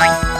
you